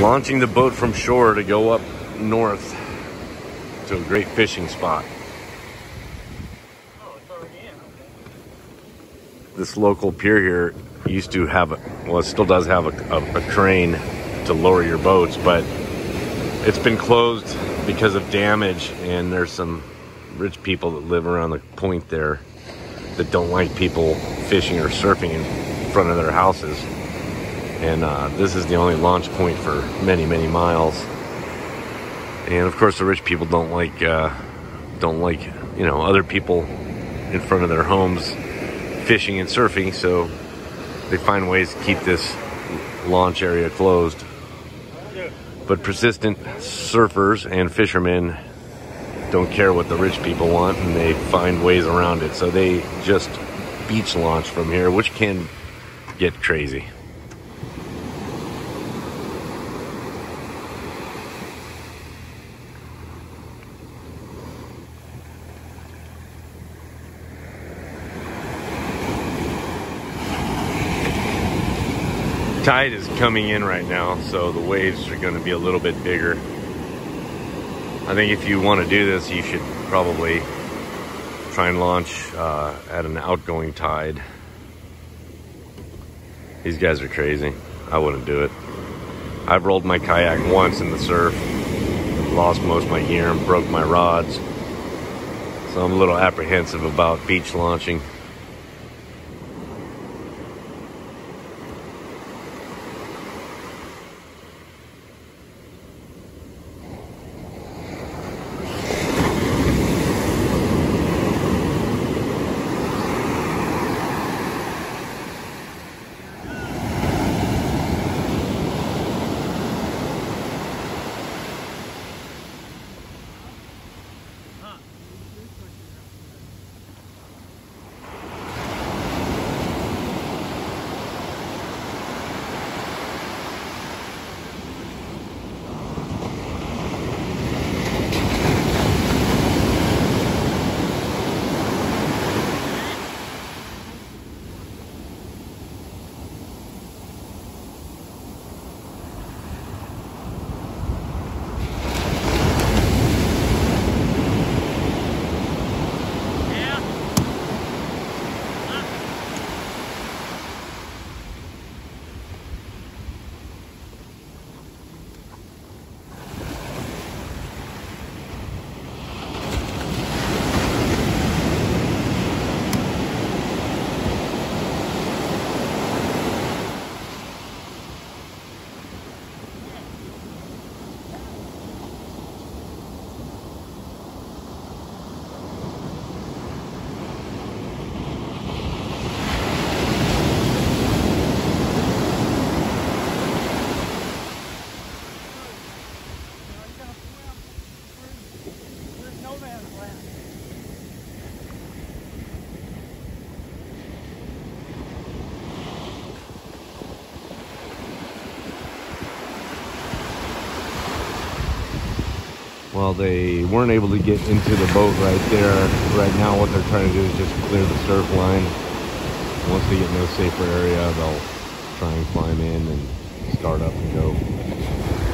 launching the boat from shore to go up north to a great fishing spot. This local pier here used to have, well, it still does have a, a, a crane to lower your boats, but it's been closed because of damage, and there's some rich people that live around the point there that don't like people fishing or surfing in front of their houses. And uh, this is the only launch point for many, many miles. And of course, the rich people don't like uh, don't like you know other people in front of their homes fishing and surfing, so they find ways to keep this launch area closed. But persistent surfers and fishermen don't care what the rich people want and they find ways around it. So they just beach launch from here, which can get crazy. Tide is coming in right now, so the waves are going to be a little bit bigger. I think if you want to do this, you should probably try and launch uh, at an outgoing tide. These guys are crazy. I wouldn't do it. I've rolled my kayak once in the surf, lost most of my gear and broke my rods. So I'm a little apprehensive about beach launching. Well, they weren't able to get into the boat right there. Right now, what they're trying to do is just clear the surf line. Once they get in a safer area, they'll try and climb in and start up and go.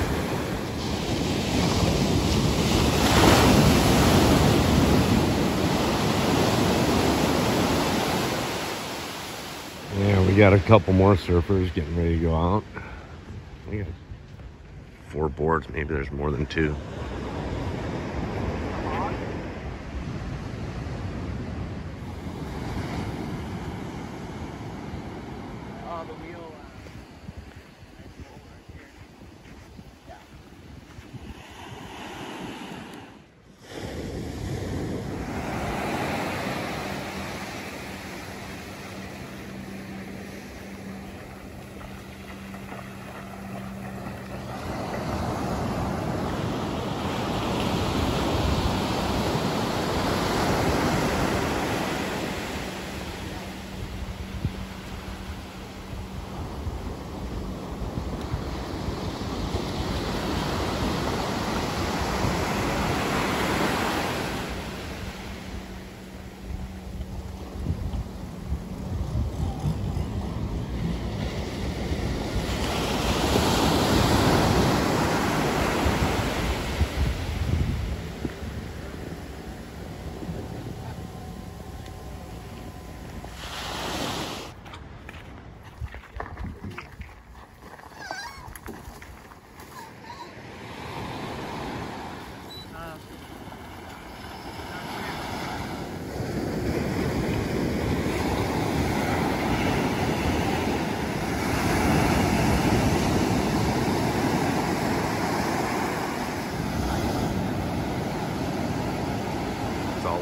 Yeah, we got a couple more surfers getting ready to go out. We got four boards, maybe there's more than two. Uh,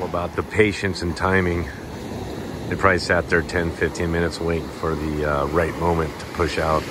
about the patience and timing. They probably sat there 10, 15 minutes waiting for the uh, right moment to push out.